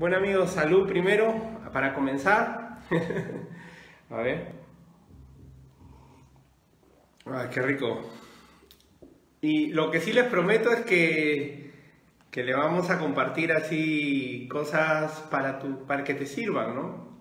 Bueno amigos, salud primero para comenzar. A ver. Ay, qué rico. Y lo que sí les prometo es que, que le vamos a compartir así cosas para, tu, para que te sirvan, ¿no?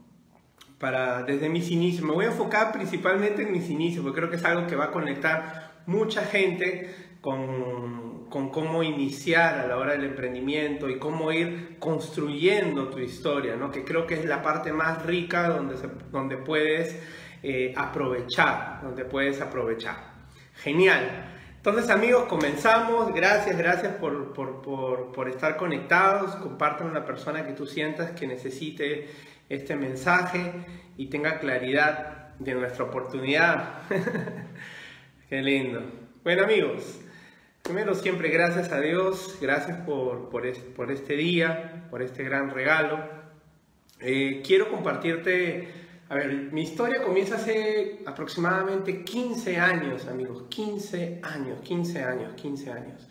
Para, desde mis inicios. Me voy a enfocar principalmente en mis inicios, porque creo que es algo que va a conectar mucha gente con, con cómo iniciar a la hora del emprendimiento y cómo ir construyendo tu historia, ¿no? Que creo que es la parte más rica donde, donde puedes eh, aprovechar, donde puedes aprovechar. Genial. Entonces amigos, comenzamos. Gracias, gracias por, por, por, por estar conectados. Compartan a una persona que tú sientas que necesite este mensaje y tenga claridad de nuestra oportunidad. Qué lindo. Bueno amigos, primero siempre gracias a Dios, gracias por, por, este, por este día, por este gran regalo. Eh, quiero compartirte a ver, mi historia comienza hace aproximadamente 15 años, amigos. 15 años, 15 años, 15 años.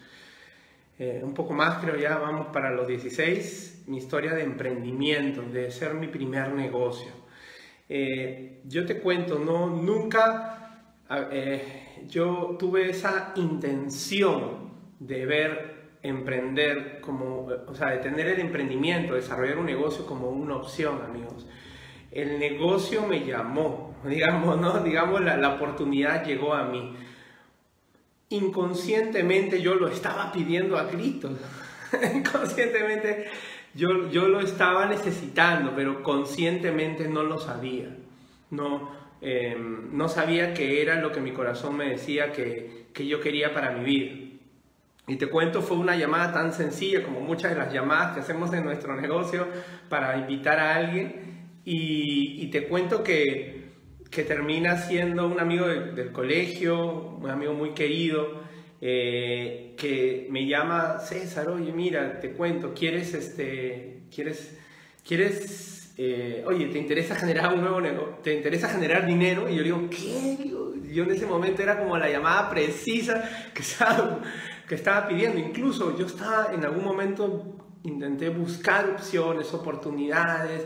Eh, un poco más, creo ya vamos para los 16. Mi historia de emprendimiento, de ser mi primer negocio. Eh, yo te cuento, no, nunca eh, yo tuve esa intención de ver emprender como, o sea, de tener el emprendimiento, desarrollar un negocio como una opción, amigos el negocio me llamó, digamos, ¿no? Digamos, la, la, oportunidad llegó a mí. Inconscientemente yo lo estaba pidiendo a gritos. Inconscientemente yo, yo lo estaba necesitando, pero conscientemente no lo sabía. No, em, no sabía que era lo que mi corazón me decía que, que yo quería para mi vida. Y te cuento, fue una llamada tan sencilla como muchas de las llamadas que hacemos en nuestro negocio para invitar a alguien y, te cuento que, que, termina siendo un amigo del colegio, un amigo muy querido, eh, que me llama, César, oye, mira, te cuento, ¿quieres, este, quieres, quieres, eh, oye, ¿te interesa generar un nuevo negocio? ¿Te interesa generar dinero? Y yo digo, ¿qué? Yo en ese momento era como la llamada precisa que estaba, que estaba pidiendo. Incluso yo estaba en algún momento, intenté buscar opciones, oportunidades,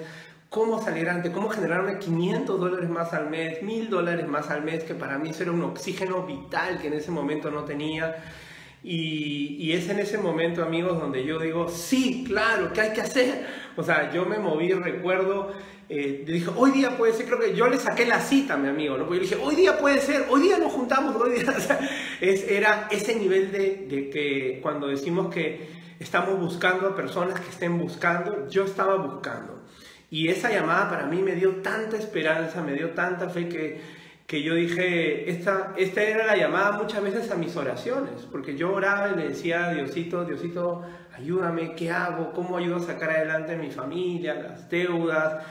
cómo salir adelante, cómo generarme 500 dólares más al mes, 1000 dólares más al mes, que para mí eso era un oxígeno vital que en ese momento no tenía. Y, y, es en ese momento, amigos, donde yo digo, sí, claro, ¿qué hay que hacer? O sea, yo me moví, recuerdo, eh, dije, hoy día puede ser, creo que yo le saqué la cita a mi amigo, ¿no? Porque yo dije, hoy día puede ser, hoy día nos juntamos, hoy día, o sea, es, era ese nivel de, de que cuando decimos que estamos buscando a personas que estén buscando, yo estaba buscando. Y esa llamada para mí me dio tanta esperanza, me dio tanta fe que, que yo dije, esta, esta era la llamada muchas veces a mis oraciones, porque yo oraba y le decía, Diosito, Diosito, ayúdame, ¿qué hago? ¿Cómo ayudo a sacar adelante a mi familia, las deudas?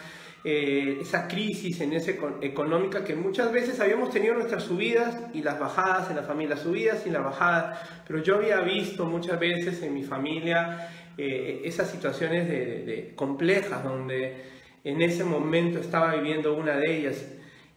Eh, esa crisis en ese, económica que muchas veces habíamos tenido nuestras subidas y las bajadas en la familia, subidas y las bajadas, pero yo había visto muchas veces en mi familia eh, esas situaciones de, complejas donde en ese momento estaba viviendo una de ellas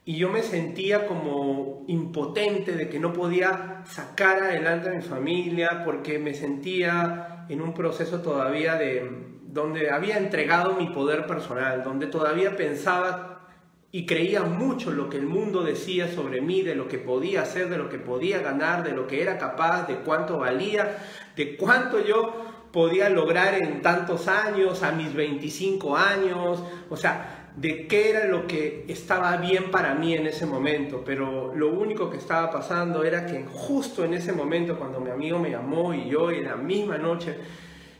y yo me sentía como impotente de que no podía sacar adelante a mi familia porque me sentía en un proceso todavía de donde había entregado mi poder personal, donde todavía pensaba y creía mucho lo que el mundo decía sobre mí, de lo que podía hacer, de lo que podía ganar, de lo que era capaz, de cuánto valía, de cuánto yo podía lograr en tantos años, a mis 25 años, o sea, de qué era lo que estaba bien para mí en ese momento, pero lo único que estaba pasando era que justo en ese momento cuando mi amigo me llamó y yo en la misma noche,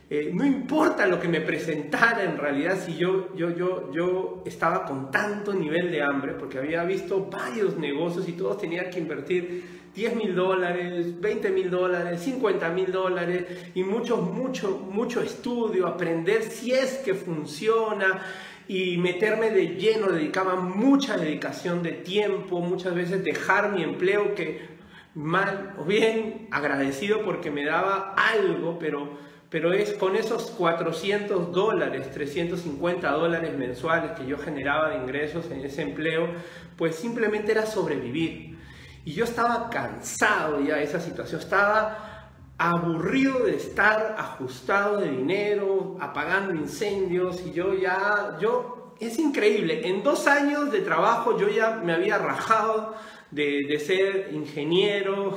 eh, no importa lo que me presentara en realidad, si yo, yo, yo, yo estaba con tanto nivel de hambre, porque había visto varios negocios y todos tenían que invertir 10 mil dólares, 20 mil dólares, 50 mil dólares y mucho, mucho, mucho estudio, aprender si es que funciona y meterme de lleno, dedicaba mucha dedicación de tiempo, muchas veces dejar mi empleo que mal o bien agradecido porque me daba algo, pero, pero es con esos 400 dólares, 350 dólares mensuales que yo generaba de ingresos en ese empleo, pues simplemente era sobrevivir. Y yo estaba cansado ya de esa situación, estaba aburrido de estar ajustado de dinero, apagando incendios y yo ya, yo, es increíble, en dos años de trabajo yo ya me había rajado de, ser ingeniero,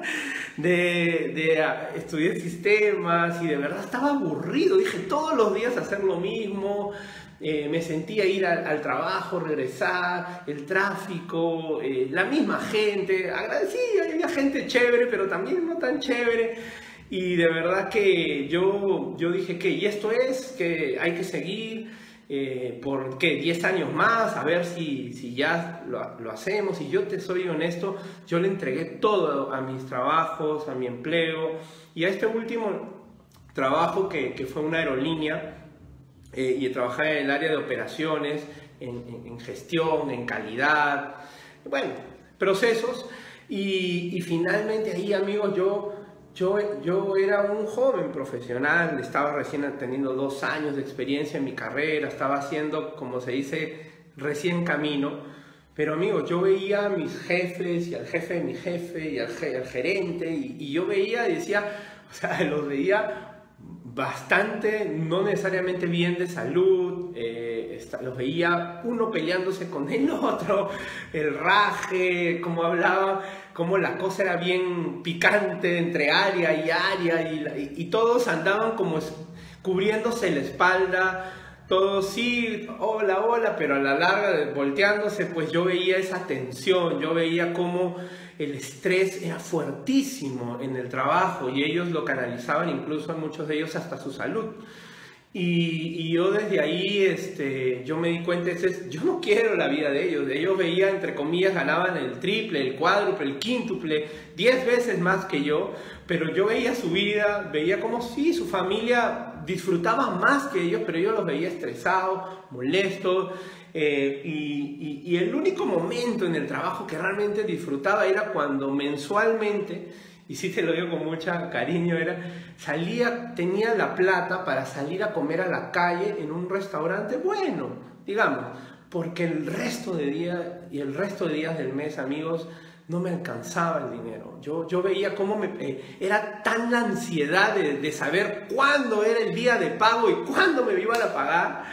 de, de estudiar sistemas y de verdad estaba aburrido, dije todos los días hacer lo mismo, eh, me sentía ir al, trabajo, regresar, el tráfico, eh, la misma gente, agradecía, había gente chévere, pero también no tan chévere. Y de verdad que yo, yo dije que, y esto es, que hay que seguir eh, por, ¿qué? 10 años más, a ver si, si ya lo, lo, hacemos. Y yo te soy honesto, yo le entregué todo a mis trabajos, a mi empleo, y a este último trabajo que, que fue una aerolínea, eh, y trabajé en el área de operaciones, en, gestión, en calidad, bueno, procesos. Y, finalmente ahí, amigos, yo, yo, yo era un joven profesional, estaba recién teniendo dos años de experiencia en mi carrera, estaba haciendo, como se dice, recién camino. Pero amigos, yo veía a mis jefes y al jefe de mi jefe y al, gerente y, y, yo veía y decía, o sea, los veía bastante, no necesariamente bien de salud, eh, los veía uno peleándose con el otro, el raje, como hablaba, como la cosa era bien picante entre área y área, y, todos andaban como cubriéndose la espalda, todos sí, hola, hola, pero a la larga volteándose, pues yo veía esa tensión, yo veía cómo el estrés era fuertísimo en el trabajo y ellos lo canalizaban incluso muchos de ellos hasta su salud. Y, yo desde ahí, este, yo me di cuenta, es, yo no quiero la vida de ellos. Ellos veía, entre comillas, ganaban el triple, el cuádruple, el quíntuple, diez veces más que yo, pero yo veía su vida, veía como sí, su familia disfrutaba más que ellos, pero yo los veía estresados, molestos, eh, y, el único momento en el trabajo que realmente disfrutaba era cuando mensualmente, y sí te lo digo con mucho cariño, era salía, tenía la plata para salir a comer a la calle en un restaurante bueno, digamos, porque el resto de días y el resto de días del mes, amigos, no me alcanzaba el dinero. Yo, yo veía cómo me, eh, era tan la ansiedad de, saber cuándo era el día de pago y cuándo me iban a pagar,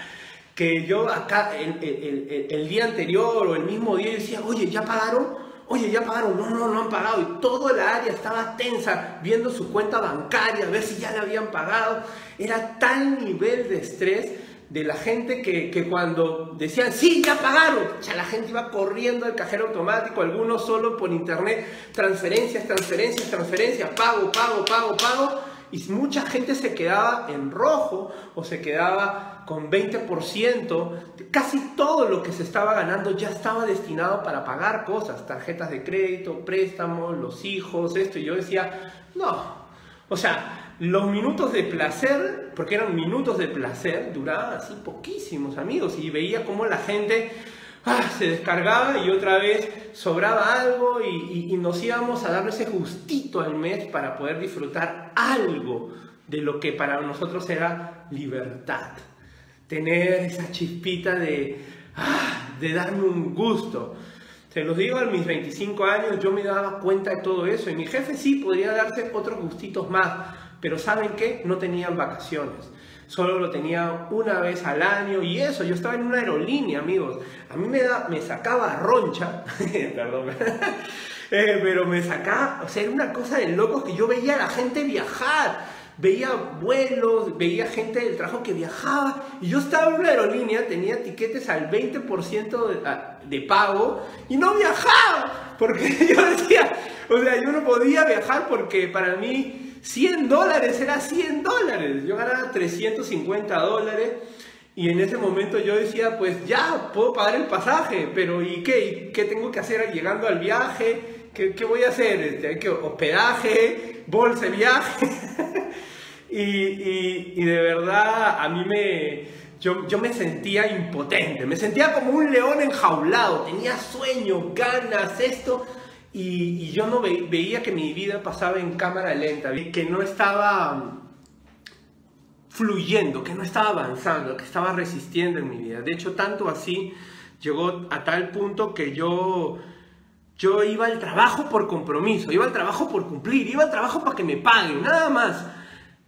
que yo acá el, el, el, día anterior o el mismo día decía, oye, ¿ya pagaron? Oye, ya pagaron, no, no, no han pagado. Y toda la área estaba tensa, viendo su cuenta bancaria, a ver si ya le habían pagado. Era tal nivel de estrés de la gente que, que, cuando decían, sí, ya pagaron, ya la gente iba corriendo al cajero automático, algunos solo por internet, transferencias, transferencias, transferencias, pago, pago, pago, pago, y mucha gente se quedaba en rojo o se quedaba con 20%, casi todo lo que se estaba ganando ya estaba destinado para pagar cosas, tarjetas de crédito, préstamos, los hijos, esto, y yo decía, no, o sea, los minutos de placer, porque eran minutos de placer, duraban así poquísimos amigos y veía cómo la gente ah, se descargaba y otra vez sobraba algo y, nos íbamos a darle ese gustito al mes para poder disfrutar algo de lo que para nosotros era libertad. Tener esa chispita de, ah, de darme un gusto. Se los digo, a mis 25 años yo me daba cuenta de todo eso y mi jefe sí podría darse otros gustitos más, pero ¿saben qué? No tenían vacaciones. Solo lo tenía una vez al año y eso, yo estaba en una aerolínea, amigos. A mí me, da, me sacaba roncha, perdón, eh, pero me sacaba, o sea, era una cosa de locos que yo veía a la gente viajar veía vuelos, veía gente del trabajo que viajaba y yo estaba en una aerolínea, tenía tiquetes al 20% de, de, pago y no viajaba porque yo decía, o sea, yo no podía viajar porque para mí 100 dólares era 100 dólares. Yo ganaba 350 dólares y en ese momento yo decía, pues ya, puedo pagar el pasaje, pero ¿y qué? ¿Qué tengo que hacer llegando al viaje? ¿Qué, qué voy a hacer? Este, ¿Hay que hospedaje, bolsa de viaje. y, de verdad a mí me... Yo, yo me sentía impotente, me sentía como un león enjaulado, tenía sueños, ganas, esto, y, yo no veía que mi vida pasaba en cámara lenta, que no estaba mm, fluyendo, que no estaba avanzando, que estaba resistiendo en mi vida. De hecho, tanto así llegó a tal punto que yo Yo iba al trabajo por compromiso, iba al trabajo por cumplir, iba al trabajo para que me paguen, nada más.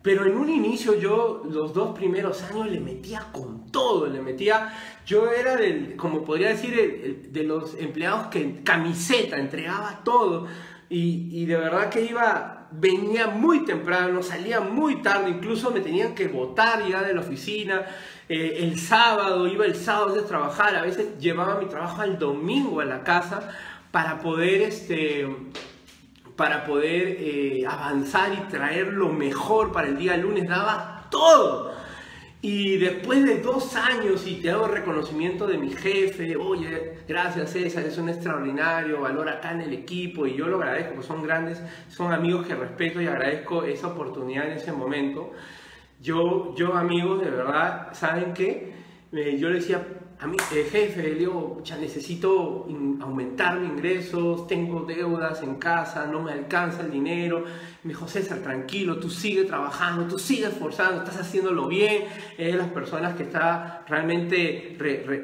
Pero en un inicio yo los dos primeros años le metía con todo, le metía, yo era del, como podría decir, de los empleados que camiseta, entregaba todo. Y, y, de verdad que iba, venía muy temprano, salía muy tarde, incluso me tenían que votar ya de la oficina. Eh, el sábado, iba el sábado a trabajar, a veces llevaba mi trabajo al domingo a la casa para poder este, para poder eh, avanzar y traer lo mejor para el día lunes, daba todo. Y después de dos años y te hago reconocimiento de mi jefe, oye, gracias César, es un extraordinario valor acá en el equipo y yo lo agradezco, pues son grandes, son amigos que respeto y agradezco esa oportunidad en ese momento. Yo, yo amigos, de verdad, ¿saben qué? Eh, yo le decía, a mi eh, jefe, le digo, ya necesito aumentar mis ingresos, tengo deudas en casa, no me alcanza el dinero. Me dijo, César, tranquilo, tú sigue trabajando, tú sigue esforzando, estás haciéndolo bien. Es las personas que está realmente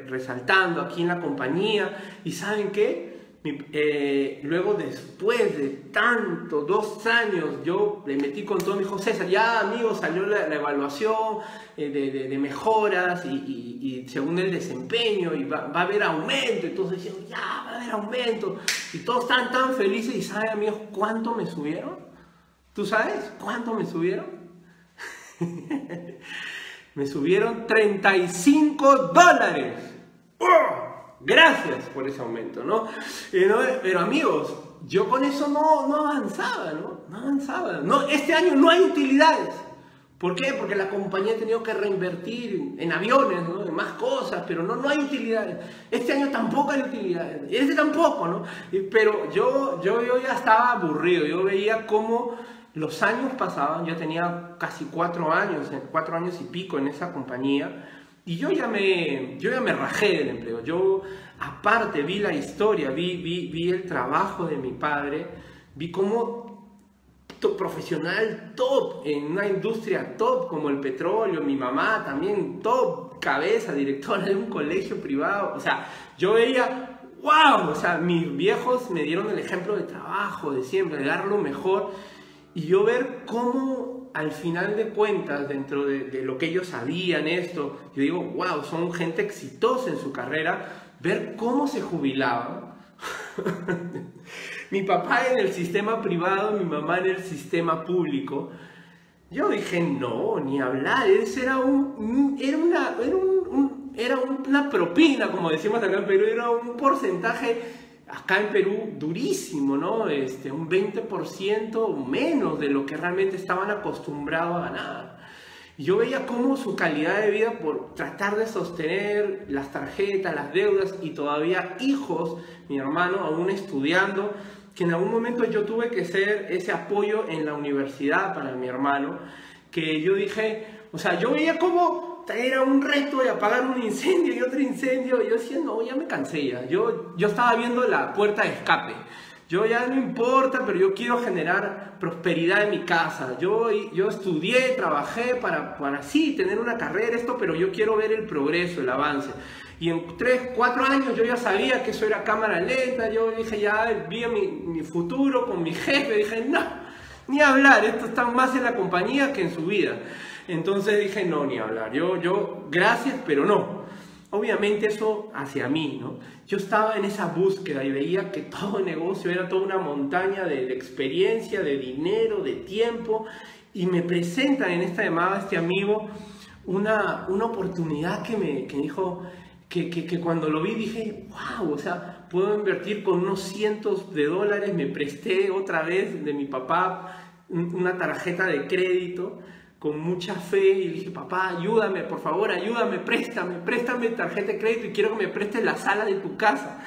resaltando aquí en la compañía. ¿Y saben qué? Eh, luego después de tanto, dos años, yo le metí con todo, mi dijo, César, ya amigo, salió la, evaluación eh, de, mejoras y, según el desempeño y va, a haber aumento, entonces decían, ya, va a haber aumento, y todos están tan felices y saben amigos cuánto me subieron? ¿Tú sabes cuánto me subieron? me subieron 35 dólares. ¡Oh! Gracias por ese aumento, ¿no? Pero amigos, yo con eso no, no avanzaba, ¿no? No avanzaba. No, este año no hay utilidades. ¿Por qué? Porque la compañía ha tenido que reinvertir en aviones, ¿no? en más cosas, pero no, no hay utilidades. Este año tampoco hay utilidades, este tampoco, ¿no? Pero yo, yo, yo ya estaba aburrido, yo veía cómo los años pasaban, yo tenía casi cuatro años, cuatro años y pico en esa compañía, y yo ya me, yo ya me rajé del empleo. Yo, aparte, vi la historia, vi, vi, vi el trabajo de mi padre, vi cómo profesional top en una industria top como el petróleo, mi mamá también top, cabeza, directora de un colegio privado. O sea, yo veía, wow, o sea, mis viejos me dieron el ejemplo de trabajo, de siempre, de dar lo mejor. Y yo ver cómo al final de cuentas, dentro de, lo que ellos sabían esto, yo digo, wow, son gente exitosa en su carrera, ver cómo se jubilaban. mi papá en el sistema privado, mi mamá en el sistema público. Yo dije, no, ni hablar, ese era, un, era, una, era, un, era una propina, como decimos acá en Perú, era un porcentaje acá en Perú durísimo, ¿no? Este, un 20% menos de lo que realmente estaban acostumbrados a ganar. yo veía cómo su calidad de vida por tratar de sostener las tarjetas, las deudas y todavía hijos, mi hermano aún estudiando, que en algún momento yo tuve que ser ese apoyo en la universidad para mi hermano, que yo dije, o sea, yo veía cómo era un reto de apagar un incendio y otro incendio. Y yo decía, no, ya me cansé ya. Yo, yo estaba viendo la puerta de escape. Yo ya no importa, pero yo quiero generar prosperidad en mi casa. Yo, yo estudié, trabajé para, para sí tener una carrera, esto, pero yo quiero ver el progreso, el avance. Y en tres, cuatro años yo ya sabía que eso era cámara lenta. Yo dije, ya vi mi, mi futuro con mi jefe. Dije, no, ni hablar, esto está más en la compañía que en su vida. Entonces dije, no, ni hablar. Yo, yo, gracias, pero no. Obviamente eso hacia mí, ¿no? Yo estaba en esa búsqueda y veía que todo negocio era toda una montaña de, experiencia, de dinero, de tiempo. Y me presentan en esta llamada este amigo una, una oportunidad que me que dijo, que, que, que, cuando lo vi dije, wow, o sea, puedo invertir con unos cientos de dólares, me presté otra vez de mi papá una tarjeta de crédito con mucha fe y dije, papá, ayúdame, por favor, ayúdame, préstame, préstame tarjeta de crédito y quiero que me prestes la sala de tu casa.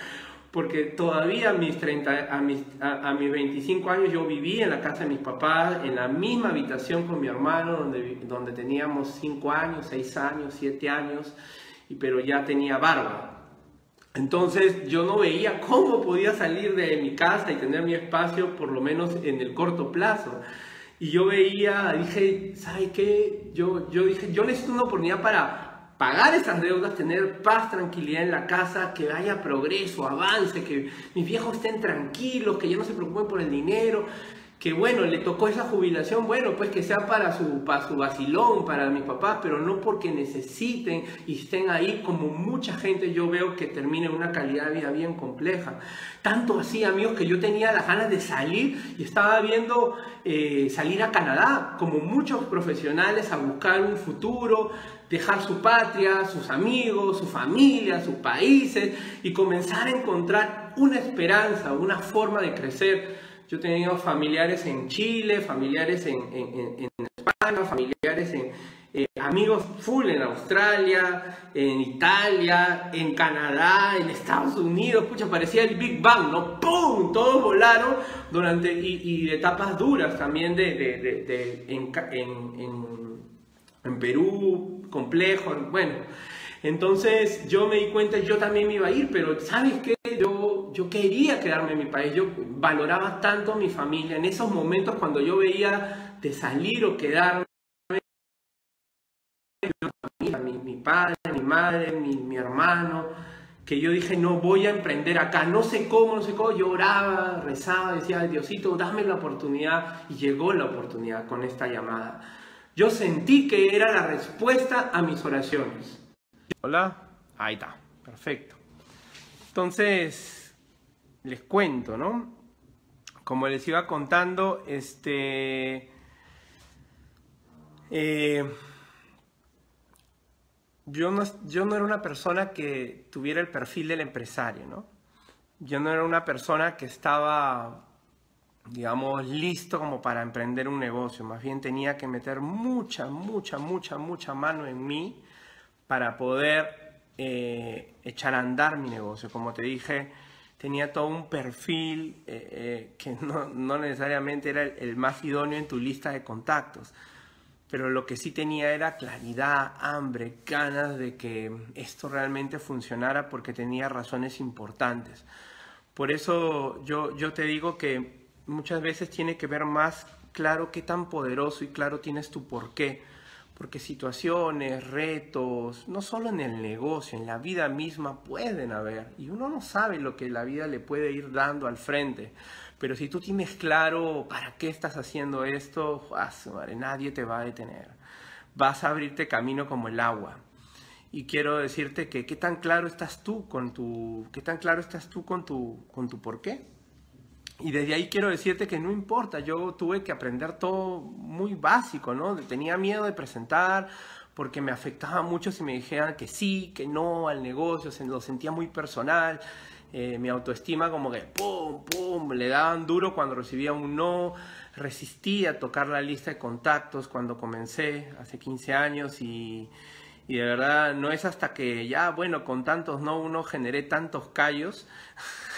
Porque todavía a mis, 30, a mis, a, mis 25 años yo viví en la casa de mis papás, en la misma habitación con mi hermano, donde, donde teníamos 5 años, 6 años, 7 años, y, pero ya tenía barba. Entonces yo no veía cómo podía salir de mi casa y tener mi espacio por lo menos en el corto plazo. Y yo veía, dije, ¿sabes qué? Yo, yo dije, yo necesito una oportunidad para, pagar esas deudas, tener paz, tranquilidad en la casa, que haya progreso, avance, que mis viejos estén tranquilos, que ya no se preocupen por el dinero, que bueno, le tocó esa jubilación, bueno, pues que sea para su, para su vacilón, para mis papás, pero no porque necesiten y estén ahí como mucha gente yo veo que termina una calidad de vida bien compleja. Tanto así, amigos, que yo tenía las ganas de salir y estaba viendo eh, salir a Canadá, como muchos profesionales, a buscar un futuro, dejar su patria, sus amigos, su familia, sus países y comenzar a encontrar una esperanza, una forma de crecer yo he tenido familiares en Chile, familiares en, España, familiares en eh, amigos full en Australia, en Italia, en Canadá, en Estados Unidos. Pucha, parecía el Big Bang, ¿no? ¡Pum! Todos volaron durante, y, etapas duras también de, en, Perú, complejo, bueno. Entonces yo me di cuenta, yo también me iba a ir, pero ¿sabes qué? Yo quería quedarme en mi país, yo valoraba tanto mi familia. En esos momentos cuando yo veía de salir o quedarme, mi, padre, mi madre, mi, mi hermano, que yo dije, no voy a emprender acá, no sé cómo, no sé cómo, lloraba, rezaba, decía, Diosito, dame la oportunidad, y llegó la oportunidad con esta llamada. Yo sentí que era la respuesta a mis oraciones. Hola, ahí está, perfecto. Entonces, les cuento, ¿no? Como les iba contando, este... Eh, yo, no, yo no era una persona que tuviera el perfil del empresario, ¿no? Yo no era una persona que estaba, digamos, listo como para emprender un negocio. Más bien tenía que meter mucha, mucha, mucha, mucha mano en mí para poder eh, echar a andar mi negocio. Como te dije, tenía todo un perfil eh, eh, que no, necesariamente era el, más idóneo en tu lista de contactos. Pero lo que sí tenía era claridad, hambre, ganas de que esto realmente funcionara porque tenía razones importantes. Por eso yo, yo te digo que muchas veces tiene que ver más claro qué tan poderoso y claro tienes tu porqué porque situaciones, retos, no solo en el negocio, en la vida misma pueden haber, y uno no sabe lo que la vida le puede ir dando al frente, pero si tú tienes claro para qué estás haciendo esto, madre, nadie te va a detener, vas a abrirte camino como el agua. Y quiero decirte que qué tan claro estás tú con tu, qué tan claro estás tú con tu, con tu por qué. Y desde ahí quiero decirte que no importa, yo tuve que aprender todo muy básico, ¿no? Tenía miedo de presentar porque me afectaba mucho si me dijeran que sí, que no al negocio, se lo sentía muy personal, eh, mi autoestima como que pum, pum, le daban duro cuando recibía un no, resistí a tocar la lista de contactos cuando comencé hace 15 años y, y de verdad no es hasta que ya, bueno, con tantos no uno generé tantos callos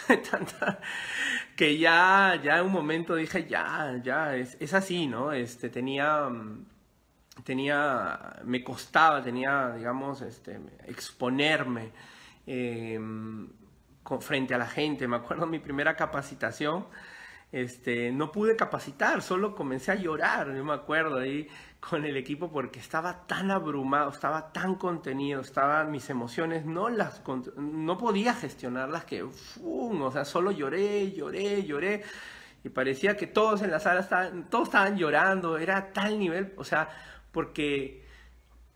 que ya, ya en un momento dije, ya, ya, es, es así, ¿no? Este, tenía, mm, tenía, me costaba, tenía, digamos, este, exponerme em, frente a la gente. Me acuerdo mi primera capacitación, este, no pude capacitar, solo comencé a llorar, yo me acuerdo ahí con el equipo porque estaba tan abrumado, estaba tan contenido, estaba mis emociones no las no podía gestionarlas que o sea, solo lloré, lloré, lloré y parecía que todos en la sala estaban todos estaban llorando, era tal nivel, o sea, porque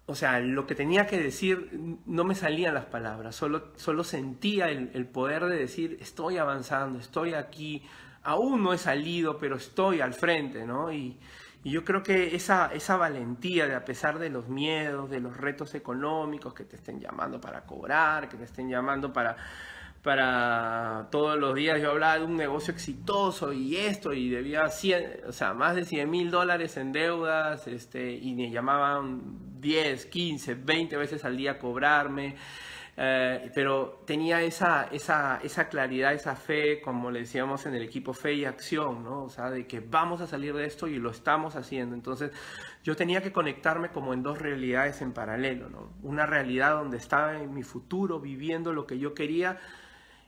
o sea, lo que tenía que decir no me salían las palabras, solo, solo sentía el, el poder de decir, estoy avanzando, estoy aquí, aún no he salido, pero estoy al frente, ¿no? Y, yo creo que esa, esa valentía de a pesar de los miedos, de los retos económicos que te estén llamando para cobrar, que te estén llamando para, para todos los días, yo hablaba de un negocio exitoso y esto, y debía 100, o sea, más de 100 mil dólares en deudas, este, y me llamaban 10, 15, 20 veces al día a cobrarme. Eh, pero tenía esa, esa, esa, claridad, esa fe, como le decíamos en el equipo, fe y acción, ¿no? O sea, de que vamos a salir de esto y lo estamos haciendo. Entonces, yo tenía que conectarme como en dos realidades en paralelo, ¿no? Una realidad donde estaba en mi futuro, viviendo lo que yo quería,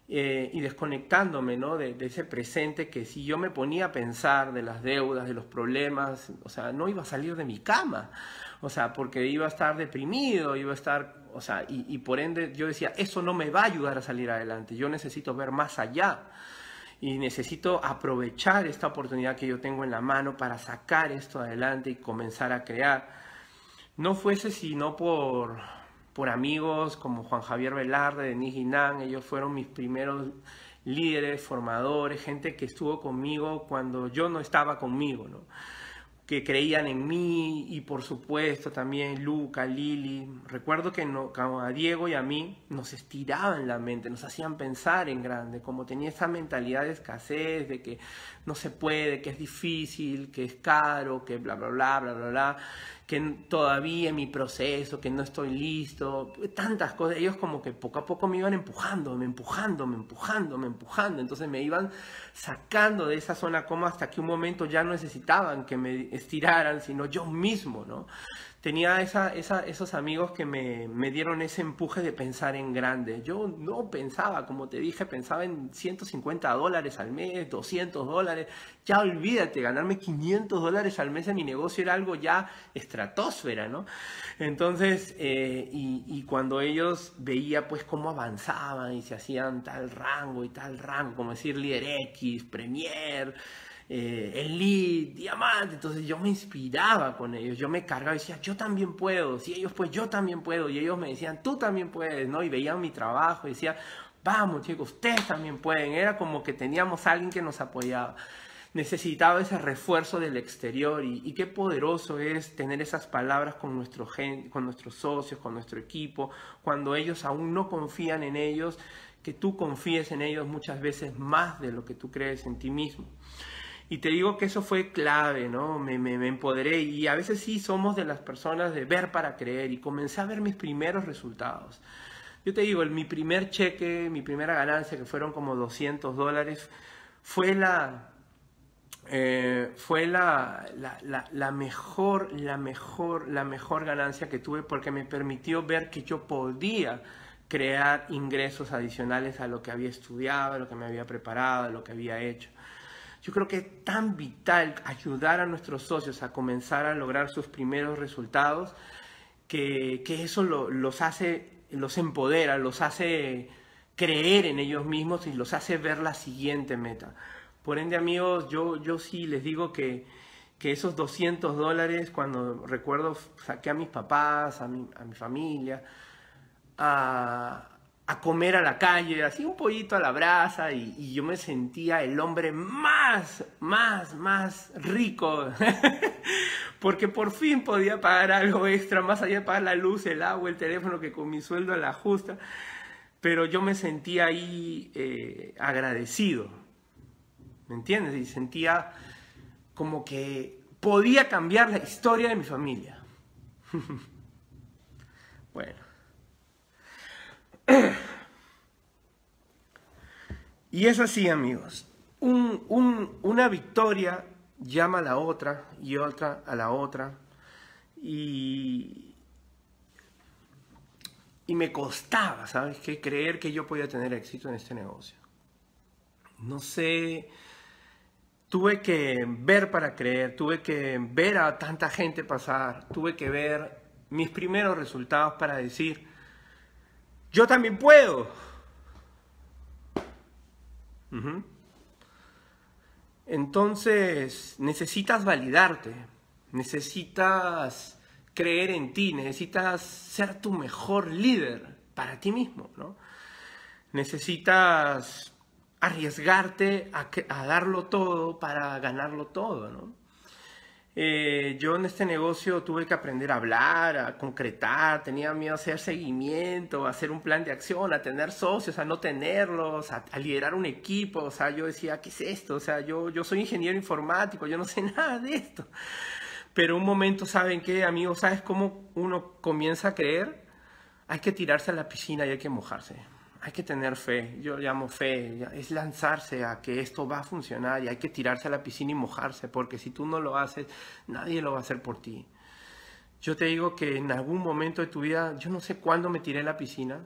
eh, y desconectándome ¿no? de, de, ese presente que si yo me ponía a pensar de las deudas, de los problemas, o sea, no iba a salir de mi cama o sea, porque iba a estar deprimido, iba a estar, o sea, y, por ende yo decía, eso no me va a ayudar a salir adelante, yo necesito ver más allá y necesito aprovechar esta oportunidad que yo tengo en la mano para sacar esto adelante y comenzar a crear. No fuese sino por, por amigos como Juan Javier Velarde, Denis Guinán, ellos fueron mis primeros líderes, formadores, gente que estuvo conmigo cuando yo no estaba conmigo, ¿no? Que creían en mí y por supuesto también Luca, Lili. Recuerdo que no, a Diego y a mí nos estiraban la mente, nos hacían pensar en grande, como tenía esa mentalidad de escasez, de que no se puede, que es difícil, que es caro, que bla, bla, bla, bla, bla, bla que todavía en mi proceso, que no estoy listo, tantas cosas. Ellos como que poco a poco me iban empujando, me empujando, me empujando, me empujando. Entonces me iban sacando de esa zona cómoda hasta que un momento ya no necesitaban que me estiraran, sino yo mismo, ¿no? Tenía esa, esos amigos que me, me, dieron ese empuje de pensar en grande. Yo no pensaba, como te dije, pensaba en 150 dólares al mes, 200 dólares. Ya olvídate, ganarme 500 dólares al mes en mi negocio era algo ya estratosfera, ¿no? Entonces, eh, y, y, cuando ellos veía pues cómo avanzaban y se hacían tal rango y tal rango, como decir líder X, Premier, eh, elite, diamante. Entonces yo me inspiraba con ellos, yo me cargaba y decía, yo también puedo, si ellos pues yo también puedo. Y ellos me decían, tú también puedes, ¿no? Y veían mi trabajo y decía, vamos chicos, ustedes también pueden. Era como que teníamos alguien que nos apoyaba. Necesitaba ese refuerzo del exterior y, qué poderoso es tener esas palabras con, nuestro con nuestros socios, con nuestro equipo, cuando ellos aún no confían en ellos, que tú confíes en ellos muchas veces más de lo que tú crees en ti mismo. Y te digo que eso fue clave, ¿no? Me, empoderé y a veces sí somos de las personas de ver para creer y comencé a ver mis primeros resultados. Yo te digo, el, mi primer cheque, mi primera ganancia, que fueron como 200 dólares, fue la, eh, fue la, la, la, la, mejor, la mejor, la mejor ganancia que tuve porque me permitió ver que yo podía crear ingresos adicionales a lo que había estudiado, a lo que me había preparado, a lo que había hecho. Yo creo que es tan vital ayudar a nuestros socios a comenzar a lograr sus primeros resultados que, que eso los hace, los empodera, los hace creer en ellos mismos y los hace ver la siguiente meta. Por ende, amigos, yo, yo sí les digo que, que esos 200 dólares, cuando recuerdo, saqué a mis papás, a mi, a mi familia, a, a comer a la calle, así un pollito a la brasa y, yo me sentía el hombre más, más, más rico, porque por fin podía pagar algo extra, más allá de pagar la luz, el agua, el teléfono, que con mi sueldo la justa, pero yo me sentía ahí eh, agradecido, ¿me entiendes? Y sentía como que podía cambiar la historia de mi familia. bueno. Y es así, amigos. una victoria llama a la otra y otra a la otra. Y, y me costaba, ¿sabes qué? Creer que yo podía tener éxito en este negocio. No sé, tuve que ver para creer, tuve que ver a tanta gente pasar, tuve que ver mis primeros resultados para decir, yo también puedo. Entonces, necesitas validarte, necesitas creer en ti, necesitas ser tu mejor líder para ti mismo, ¿no? Necesitas arriesgarte a, a darlo todo para ganarlo todo, ¿no? Eh, yo en este negocio tuve que aprender a hablar, a concretar, tenía miedo a hacer seguimiento, a hacer un plan de acción, a tener socios, a no tenerlos, a, liderar un equipo. O sea, yo decía, ¿qué es esto? O sea, yo, yo soy ingeniero informático, yo no sé nada de esto. Pero un momento, ¿saben qué, amigos? ¿Sabes cómo uno comienza a creer? Hay que tirarse a la piscina y hay que mojarse hay que tener fe, yo llamo fe, es lanzarse a que esto va a funcionar y hay que tirarse a la piscina y mojarse, porque si tú no lo haces, nadie lo va a hacer por ti. Yo te digo que en algún momento de tu vida, yo no sé cuándo me tiré a la piscina,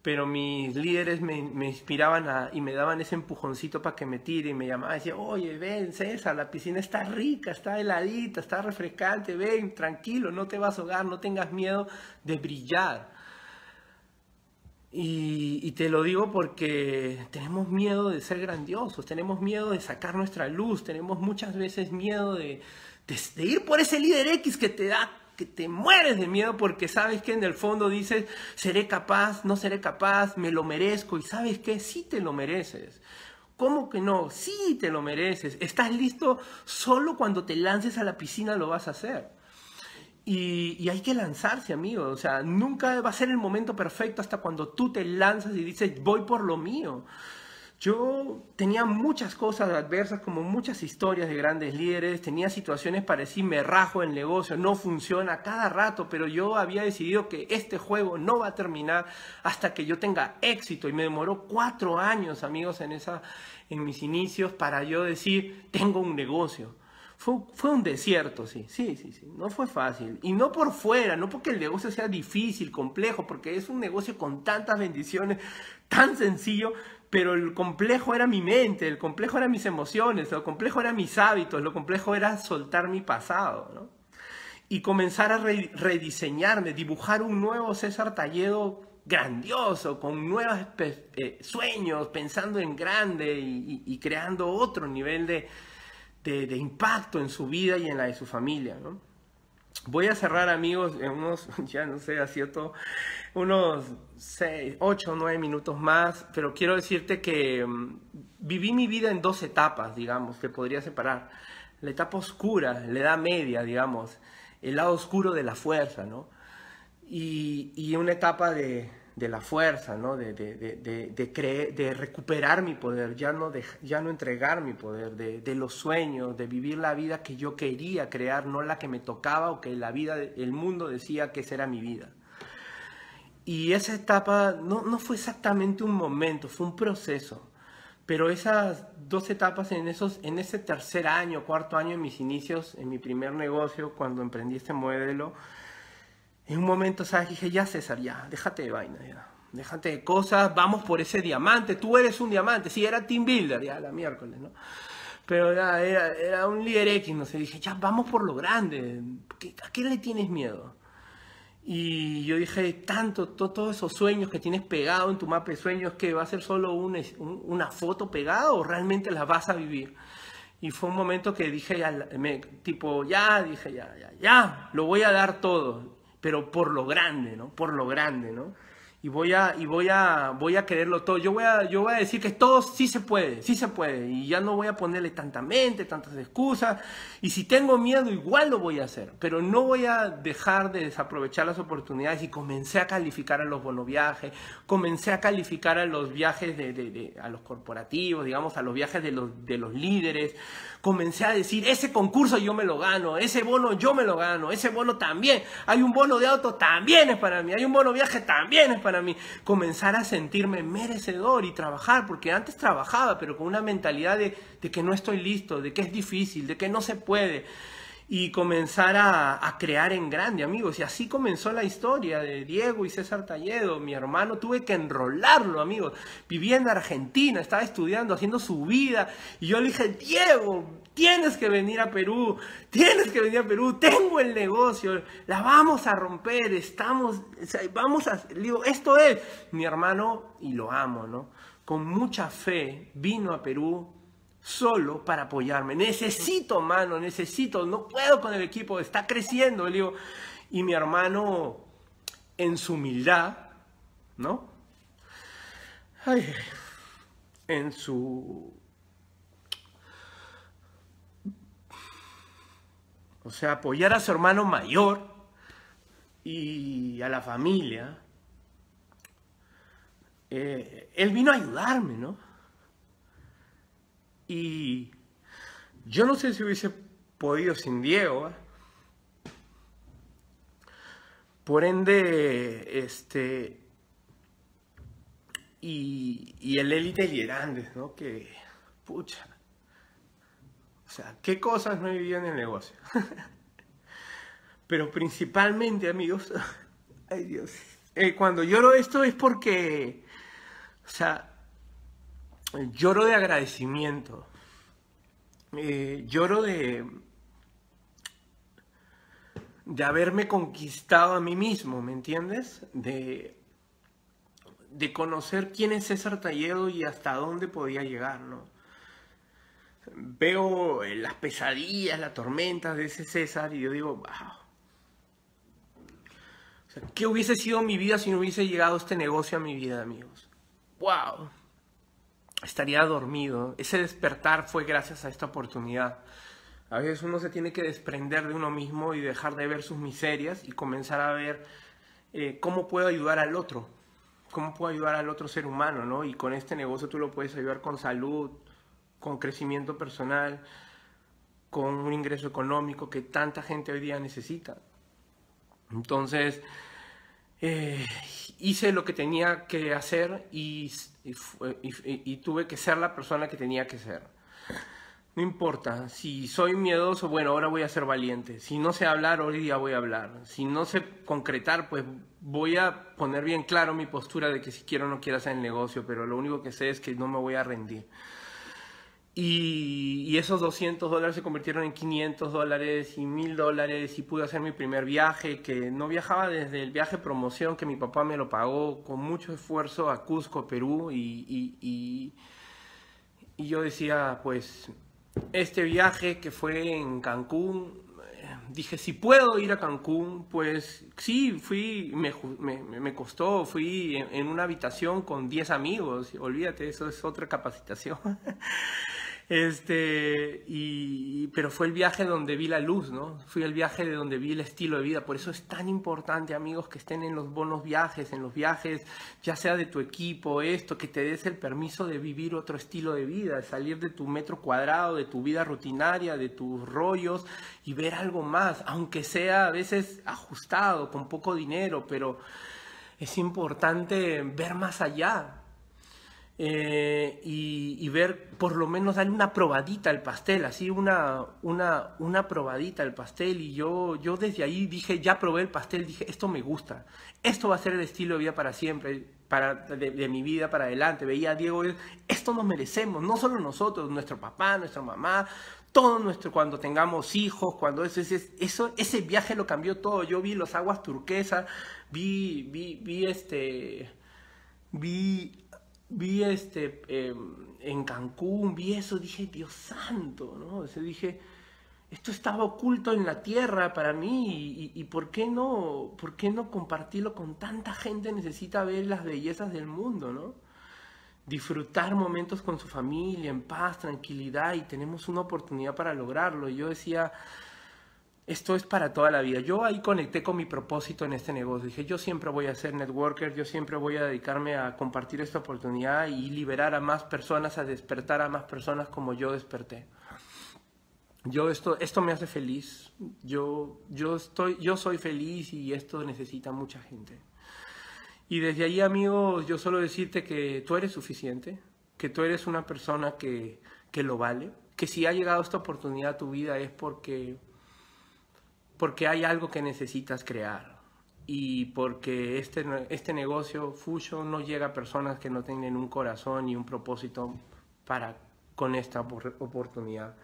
pero mis líderes me, inspiraban y me daban ese empujoncito para que me tire y me llamaban y decían, oye, ven César, la piscina está rica, está heladita, está refrescante, ven, tranquilo, no te vas a ahogar, no tengas miedo de brillar. Y, te lo digo porque tenemos miedo de ser grandiosos, tenemos miedo de sacar nuestra luz, tenemos muchas veces miedo de, de, ir por ese líder X que te da que te mueres de miedo porque sabes que en el fondo dices, seré capaz, no seré capaz, me lo merezco y sabes que sí te lo mereces. ¿Cómo que no? Sí te lo mereces. Estás listo solo cuando te lances a la piscina lo vas a hacer. Y, hay que lanzarse, amigo. O sea, nunca va a ser el momento perfecto hasta cuando tú te lanzas y dices, voy por lo mío. Yo tenía muchas cosas adversas, como muchas historias de grandes líderes, tenía situaciones para decir, me rajo el negocio, no funciona cada rato, pero yo había decidido que este juego no va a terminar hasta que yo tenga éxito y me demoró cuatro años, amigos, en, esa, en mis inicios para yo decir, tengo un negocio. Fue, fue, un desierto, sí, sí, sí, sí, no fue fácil. Y no por fuera, no porque el negocio sea difícil, complejo, porque es un negocio con tantas bendiciones, tan sencillo, pero el complejo era mi mente, el complejo era mis emociones, lo complejo era mis hábitos, lo complejo era soltar mi pasado, ¿no? Y comenzar a rediseñarme, dibujar un nuevo César Talledo grandioso, con nuevos eh, sueños, pensando en grande y, creando otro nivel de, de, impacto en su vida y en la de su familia, ¿no? Voy a cerrar, amigos, en unos, ya no sé, cierto unos 6, 8 o 9 minutos más, pero quiero decirte que mm, viví mi vida en dos etapas, digamos, que podría separar. La etapa oscura, la edad media, digamos, el lado oscuro de la fuerza, ¿no? Y, y una etapa de, de, la fuerza, ¿no? De, de, de, de recuperar mi poder, ya no, de, ya no entregar mi poder, de, los sueños, de vivir la vida que yo quería crear, no la que me tocaba o que la vida, el mundo decía que era mi vida. Y esa etapa no, no fue exactamente un momento, fue un proceso. Pero esas dos etapas en, esos, en ese tercer año, cuarto año de mis inicios, en mi primer negocio, cuando emprendí este modelo, en un momento, ¿sabes? Dije, ya César, ya, déjate de vaina, ya. Déjate de cosas, vamos por ese diamante, tú eres un diamante. Sí, era team builder, ya, la miércoles, ¿no? Pero era, era, un líder X, no sé. Dije, ya, vamos por lo grande. ¿A qué le tienes miedo? Y yo dije, tanto, todos esos sueños que tienes pegado en tu mapa de sueños, que va a ser solo una foto pegada o realmente las vas a vivir. Y fue un momento que dije, ya, me, tipo, ya, dije, ya, ya, ya, lo voy a dar todo, pero por lo grande, ¿no? Por lo grande, ¿no? y voy a y voy a voy a quererlo todo. Yo voy a yo voy a decir que todo sí se puede, sí se puede y ya no voy a ponerle tanta mente, tantas excusas y si tengo miedo igual lo voy a hacer, pero no voy a dejar de desaprovechar las oportunidades y comencé a calificar a los bonoviajes, comencé a calificar a los viajes de, de, a los corporativos, digamos, a los viajes de los de los líderes, comencé a decir, ese concurso yo me lo gano, ese bono yo me lo gano, ese bono también, hay un bono de auto también es para mí, hay un bono viaje también es para mí comenzar a sentirme merecedor y trabajar, porque antes trabajaba, pero con una mentalidad de, que no estoy listo, de que es difícil, de que no se puede y comenzar a, crear en grande, amigos. Y así comenzó la historia de Diego y César Talledo. Mi hermano tuve que enrolarlo, amigos. Vivía en Argentina, estaba estudiando, haciendo su vida. Y yo le dije, Diego, tienes que venir a Perú, tienes que venir a Perú, tengo el negocio, la vamos a romper, estamos, vamos a, digo, esto es, mi hermano, y lo amo, ¿no? Con mucha fe vino a Perú solo para apoyarme. Necesito, mano, necesito, no puedo con el equipo, está creciendo, le digo, y mi hermano, en su humildad, ¿no? en su O sea, apoyar a su hermano mayor y a la familia. Eh, él vino a ayudarme, ¿no? Y yo no sé si hubiese podido sin Diego. Por ende, este. Y, y el élite liderantes, ¿no? Que, pucha, o sea, ¿qué cosas no he vivido en el negocio? Pero principalmente, amigos, ay Dios, eh, cuando lloro esto es porque, o sea, lloro de agradecimiento, eh, lloro de, de haberme conquistado a mí mismo, ¿me entiendes? De, de conocer quién es César Talledo y hasta dónde podía llegar, ¿no? Veo las pesadillas, las tormentas de ese César y yo digo, wow. ¿Qué hubiese sido mi vida si no hubiese llegado este negocio a mi vida, amigos? ¡Wow! Estaría dormido. Ese despertar fue gracias a esta oportunidad. A veces uno se tiene que desprender de uno mismo y dejar de ver sus miserias y comenzar a ver eh, cómo puedo ayudar al otro, cómo puedo ayudar al otro ser humano, ¿no? Y con este negocio tú lo puedes ayudar con salud, con crecimiento personal, con un ingreso económico que tanta gente hoy día necesita. Entonces, eh, hice lo que tenía que hacer y, y, tuve que ser la persona que tenía que ser. No importa, si soy miedoso, bueno, ahora voy a ser valiente. Si no sé hablar, hoy día voy a hablar. Si no sé concretar, pues voy a poner bien claro mi postura de que si quiero o no quiero hacer el negocio, pero lo único que sé es que no me voy a rendir. Y, esos 200 dólares se convirtieron en 500 dólares y 1000 dólares y pude hacer mi primer viaje, que no viajaba desde el viaje promoción que mi papá me lo pagó con mucho esfuerzo a Cusco, Perú. Y, y, y yo decía, pues, este viaje que fue en Cancún, dije, si puedo ir a Cancún, pues sí, fui, me, me, me costó, fui en, una habitación con 10 amigos, olvídate, eso es otra capacitación. Este, y, pero fue el viaje donde vi la luz, ¿no? Fue el viaje de donde vi el estilo de vida. Por eso es tan importante, amigos, que estén en los bonos viajes, en los viajes, ya sea de tu equipo, esto, que te des el permiso de vivir otro estilo de vida, salir de tu metro cuadrado, de tu vida rutinaria, de tus rollos y ver algo más, aunque sea a veces ajustado, con poco dinero, pero es importante ver más allá, eh, y, ver, por lo menos darle una probadita al pastel, así una, una, una probadita al pastel. Y yo, yo desde ahí dije, ya probé el pastel, dije, esto me gusta, esto va a ser el estilo de vida para siempre, para, de, mi vida para adelante. Veía a Diego, esto nos merecemos, no solo nosotros, nuestro papá, nuestra mamá, todo nuestro, cuando tengamos hijos, cuando eso, eso, ese viaje lo cambió todo. Yo vi las aguas turquesas, vi, vi, vi este, vi vi este, em, en Cancún, vi eso, dije, Dios santo, ¿no? Dije, esto estaba oculto en la tierra para mí y, ¿por, qué no, por qué no compartirlo con tanta gente? Necesita ver las bellezas del mundo, ¿no? Disfrutar momentos con su familia, en paz, tranquilidad y tenemos una oportunidad para lograrlo. Yo decía, esto es para toda la vida. Yo ahí conecté con mi propósito en este negocio. Dije, yo siempre voy a ser networker, yo siempre voy a dedicarme a compartir esta oportunidad y liberar a más personas, a despertar a más personas como yo desperté. Yo esto, esto me hace feliz. Yo, yo, estoy, yo soy feliz y esto necesita mucha gente. Y desde ahí, amigos, yo solo decirte que tú eres suficiente, que tú eres una persona que, que lo vale, que si ha llegado esta oportunidad a tu vida es porque porque hay algo que necesitas crear y porque este, este negocio Fusion no llega a personas que no tienen un corazón y un propósito para con esta oportunidad.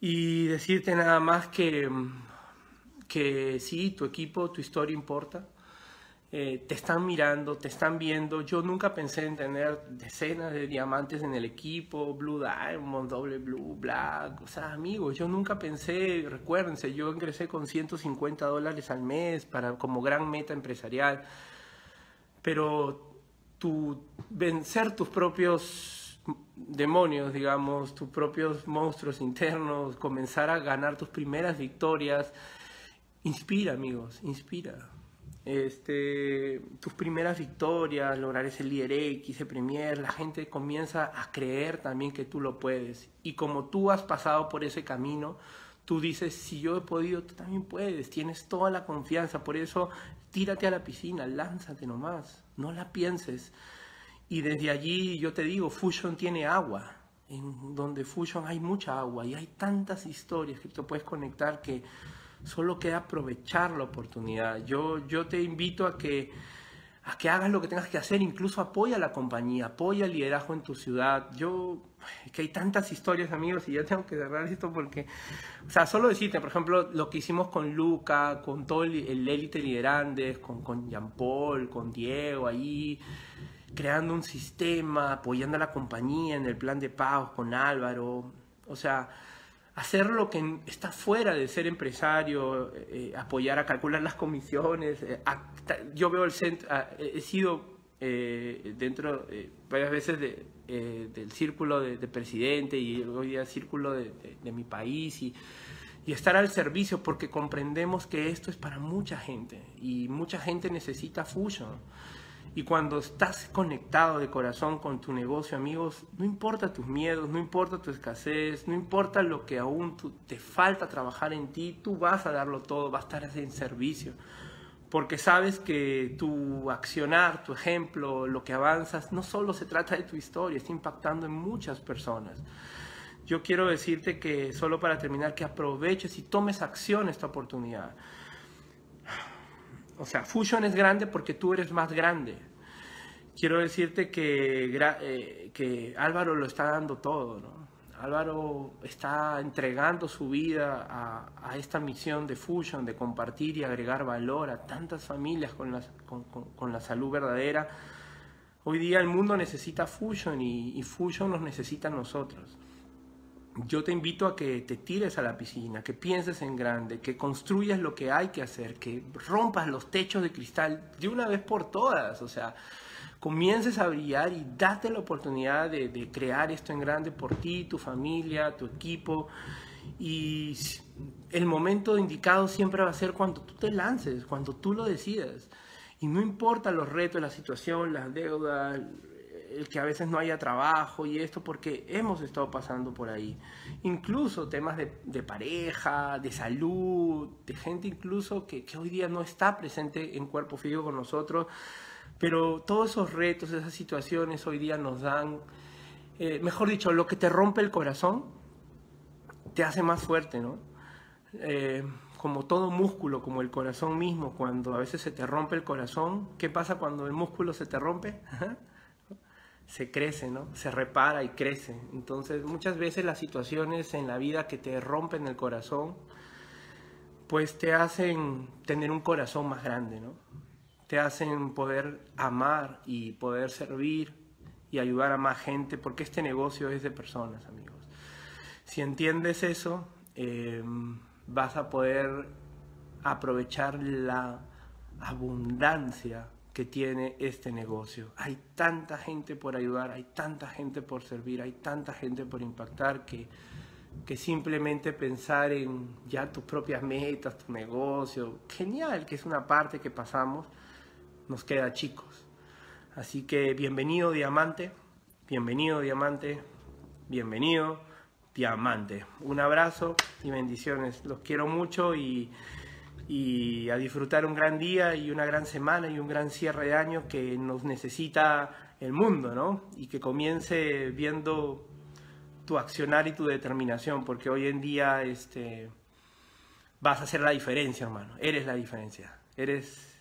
Y decirte nada más que, que sí, tu equipo, tu historia importa, eh, te están mirando, te están viendo. Yo nunca pensé en tener decenas de diamantes en el equipo, Blue Diamond, doble Blue, Black, o sea, amigos, yo nunca pensé, recuérdense, yo ingresé con 150 dólares al mes para, como gran meta empresarial, pero tu, vencer tus propios demonios, digamos, tus propios monstruos internos, comenzar a ganar tus primeras victorias, inspira, amigos, inspira este, tus primeras victorias, lograr ese líder X, ese premier, la gente comienza a creer también que tú lo puedes. Y como tú has pasado por ese camino, tú dices, si yo he podido, tú también puedes, tienes toda la confianza, por eso tírate a la piscina, lánzate nomás, no la pienses. Y desde allí yo te digo, Fusion tiene agua, en donde Fusion hay mucha agua y hay tantas historias que te puedes conectar que Solo queda aprovechar la oportunidad. Yo, yo te invito a que, a que hagas lo que tengas que hacer, incluso apoya a la compañía, apoya el liderazgo en tu ciudad. Yo, que hay tantas historias, amigos, y ya tengo que cerrar esto porque, o sea, solo decirte, por ejemplo, lo que hicimos con Luca, con todo el, élite liderandes, con, con Jean Paul, con Diego ahí creando un sistema, apoyando a la compañía en el plan de pagos con Álvaro. O sea, hacer lo que está fuera de ser empresario, eh, apoyar a calcular las comisiones. Eh, yo veo el centro, he sido eh, dentro varias veces del círculo de, presidente y hoy día círculo de, mi país y, y estar al servicio porque comprendemos que esto es para mucha gente y mucha gente necesita Fusion. Y cuando estás conectado de corazón con tu negocio, amigos, no importa tus miedos, no importa tu escasez, no importa lo que aún te falta trabajar en ti, tú vas a darlo todo, vas a estar en servicio. Porque sabes que tu accionar, tu ejemplo, lo que avanzas, no solo se trata de tu historia, está impactando en muchas personas. Yo quiero decirte que, solo para terminar, que aproveches y tomes acción esta oportunidad. O sea, Fusion es grande porque tú eres más grande. Quiero decirte que, eh, Álvaro lo está dando todo, ¿no? Álvaro está entregando su vida a, esta misión de Fusion, de compartir y agregar valor a tantas familias con, la salud verdadera. Hoy día el mundo necesita Fusion y, y Fusion nos necesita a nosotros yo te invito a que te tires a la piscina, que pienses en grande, que construyas lo que hay que hacer, que rompas los techos de cristal de una vez por todas, o sea, comiences a brillar y date la oportunidad de, crear esto en grande por ti, tu familia, tu equipo. Y el momento indicado siempre va a ser cuando tú te lances, cuando tú lo decidas. Y no importa los retos, la situación, las deudas, el que a veces no haya trabajo y esto, porque hemos estado pasando por ahí. Incluso temas de, pareja, de salud, de gente incluso que, hoy día no está presente en cuerpo físico con nosotros, pero todos esos retos, esas situaciones hoy día nos dan, eh, mejor dicho, lo que te rompe el corazón, te hace más fuerte, ¿no? Eh, como todo músculo, como el corazón mismo, cuando a veces se te rompe el corazón, ¿qué pasa cuando el músculo se te rompe? se crece, ¿no? Se repara y crece. Entonces, muchas veces las situaciones en la vida que te rompen el corazón, pues te hacen tener un corazón más grande, ¿no? Te hacen poder amar y poder servir y ayudar a más gente, porque este negocio es de personas, amigos. Si entiendes eso, eh, vas a poder aprovechar la abundancia que tiene este negocio. Hay tanta gente por ayudar, hay tanta gente por servir, hay tanta gente por impactar que, que simplemente pensar en ya tus propias metas, tu negocio, genial, que es una parte que pasamos, nos queda chicos. Así que bienvenido diamante, bienvenido diamante, bienvenido diamante. Un abrazo y bendiciones. Los quiero mucho y y a disfrutar un gran día y una gran semana y un gran cierre de año que nos necesita el mundo, ¿no? Y que comience viendo tu accionar y tu determinación, porque hoy en día este, vas a hacer la diferencia, hermano. Eres la diferencia. Eres,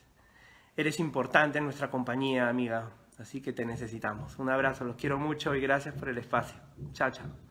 eres importante en nuestra compañía, amiga. Así que te necesitamos. Un abrazo, los quiero mucho y gracias por el espacio. Chao, chao.